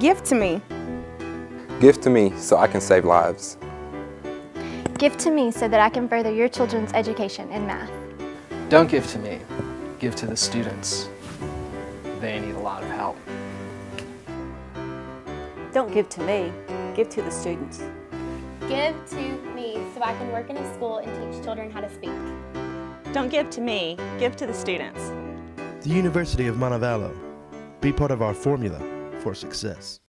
Give to me. Give to me so I can save lives. Give to me so that I can further your children's education in math. Don't give to me, give to the students. They need a lot of help. Don't give to me, give to the students. Give to me so I can work in a school and teach children how to speak. Don't give to me, give to the students. The University of Montevallo. Be part of our formula for success.